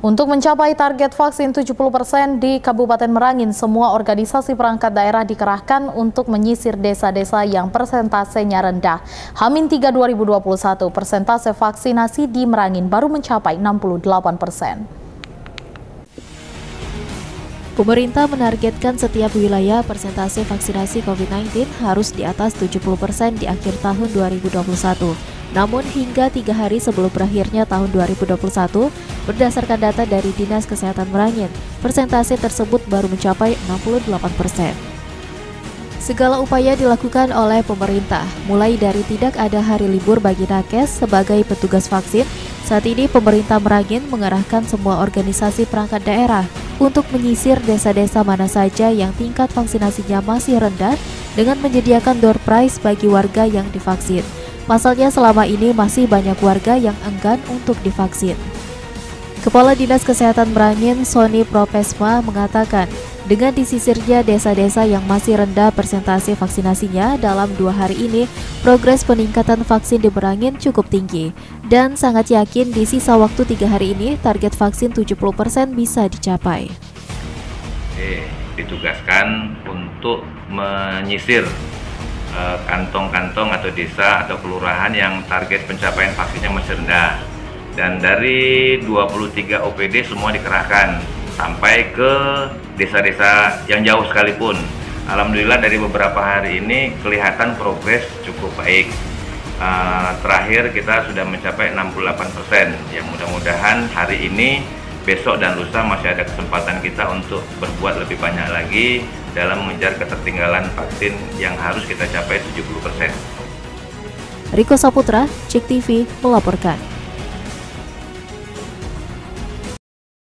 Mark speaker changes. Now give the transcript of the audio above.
Speaker 1: Untuk mencapai target vaksin 70% di Kabupaten Merangin, semua organisasi perangkat daerah dikerahkan untuk menyisir desa-desa yang persentasenya rendah. Hamin 3 2021, persentase vaksinasi di Merangin baru mencapai 68 persen.
Speaker 2: Pemerintah menargetkan setiap wilayah persentase vaksinasi COVID-19 harus di atas 70 persen di akhir tahun 2021. Namun hingga tiga hari sebelum berakhirnya tahun 2021, berdasarkan data dari Dinas Kesehatan Merangin, persentase tersebut baru mencapai 68 persen. Segala upaya dilakukan oleh pemerintah, mulai dari tidak ada hari libur bagi nakes sebagai petugas vaksin. Saat ini pemerintah Merangin mengerahkan semua organisasi perangkat daerah untuk menyisir desa-desa mana saja yang tingkat vaksinasinya masih rendah dengan menyediakan door prize bagi warga yang divaksin. Pasalnya selama ini masih banyak warga yang enggan untuk divaksin. Kepala Dinas Kesehatan Merangin, Sony Propesma, mengatakan dengan disisirnya desa-desa yang masih rendah persentase vaksinasinya dalam dua hari ini, progres peningkatan vaksin di Merangin cukup tinggi dan sangat yakin di sisa waktu tiga hari ini target vaksin 70% bisa dicapai.
Speaker 3: Oke, ditugaskan untuk menyisir Eh, kantong-kantong atau desa atau kelurahan yang target pencapaian vaksinnya masih rendah dan dari 23 OPD semua dikerahkan sampai ke desa-desa yang jauh sekalipun Alhamdulillah dari beberapa hari ini kelihatan progres cukup baik uh, terakhir kita sudah mencapai 68% yang mudah-mudahan hari ini besok dan lusa masih ada kesempatan kita untuk berbuat lebih banyak lagi dalam mengejar ketertinggalan vaksin yang harus kita capai 70%.
Speaker 2: Riko Saputra, Cek TV, melaporkan.